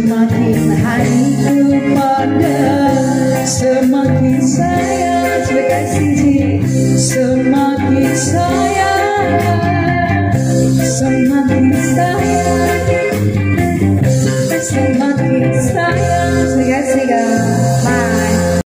Semakin hancur pada Semakin saya terkasih Semakin saya Semakin saya